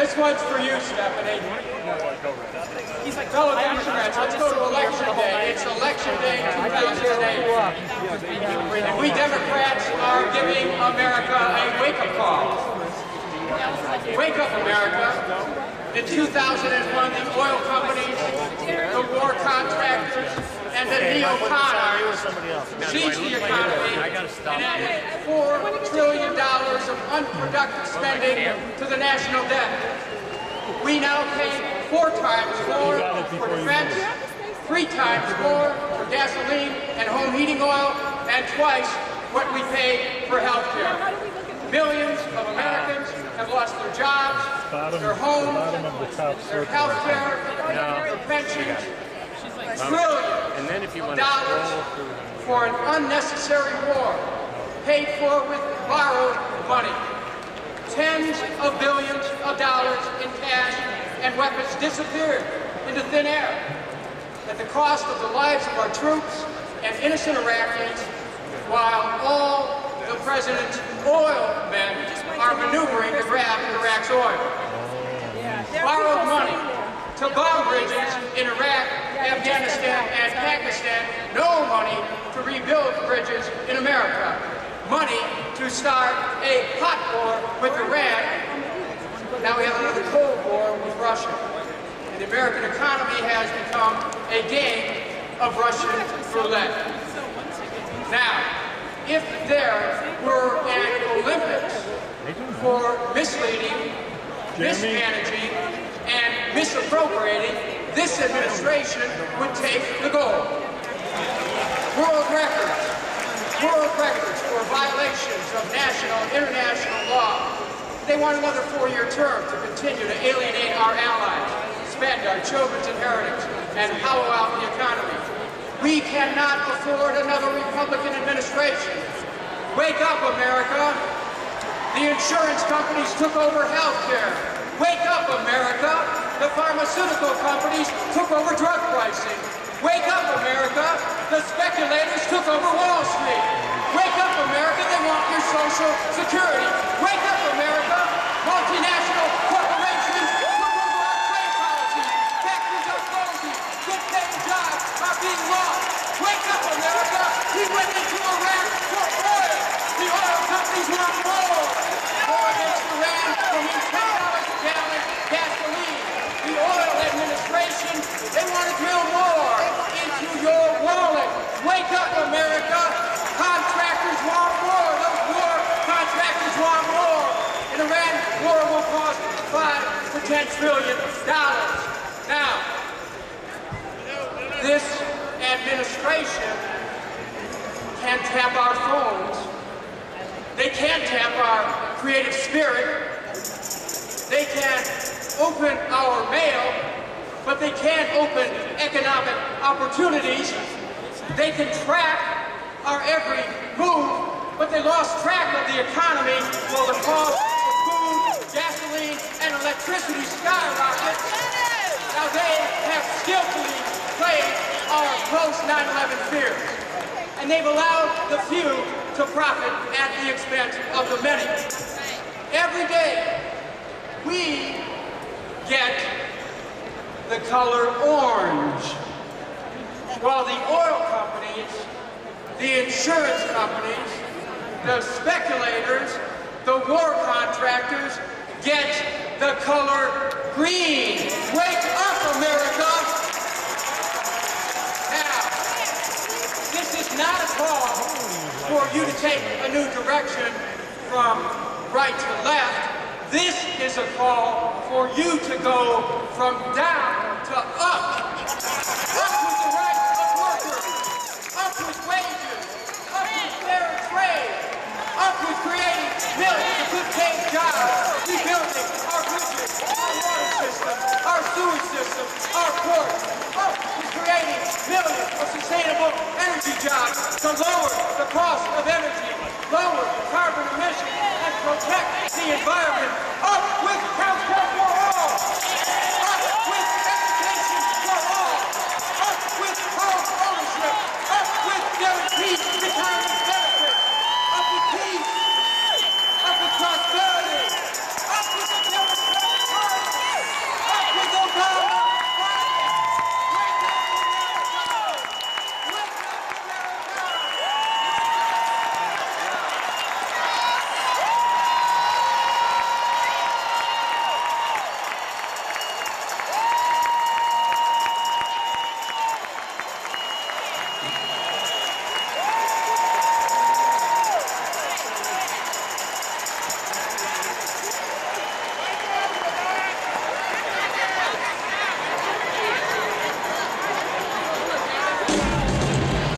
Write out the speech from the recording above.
This one's for you, Stephanie. He's like, Fellow Democrats, let's go to election day. It's election day 2008. And we Democrats are giving America a wake-up call. Wake up, America. In 2001, the oil companies, the war contractors, and the neo-cons seized the economy. and added $4 trillion of unproductive spending to the national debt. We now pay four times more for defense, three times more for gasoline and home heating oil, and twice what we pay for health care. Millions of Americans have lost their jobs, their homes, their health care, their pensions, trillions of dollars for an unnecessary war paid for with borrowed money. Tens of billions of dollars in cash and weapons disappeared into thin air at the cost of the lives of our troops and innocent Iraqis, while all the president's oil men are maneuvering to grab Iraq's oil. Borrowed money to bomb bridges in Iraq, Afghanistan, and Pakistan. No money to rebuild bridges in America. Money to start a hot war with Iran. Now we have another Cold War with Russia. And the American economy has become a game of Russian roulette. Now, if there were an Olympics for misleading, mismanaging, misappropriating, this administration would take the gold. World records, world records for violations of national and international law. They want another four-year term to continue to alienate our allies, spend our children's inheritance, and hollow out the economy. We cannot afford another Republican administration. Wake up, America. The insurance companies took over health care. Wake up, America. The pharmaceutical companies took over drug pricing. Wake up, America. The speculators took over Wall Street. Wake up, America. They want your social security. Wake up, America. Multinational corporations took over our trade policy. Factories are closing. Good paying jobs are being lost. Wake up, America. We went into Iraq for oil. The oil companies want more. $10 trillion. Now, this administration can tap our phones. They can tap our creative spirit. They can open our mail, but they can't open economic opportunities. They can track our every move, but they lost track of the economy while the cost gasoline, and electricity skyrockets. Now they have skillfully played our post 9-11 fears. And they've allowed the few to profit at the expense of the many. Every day, we get the color orange, while the oil companies, the insurance companies, the speculators, the war contractors get the color green. Wake up, America! Now, this is not a call for you to take a new direction from right to left. This is a call for you to go from down to up. Up to lower the cost of energy, lower carbon emissions, and protect the environment.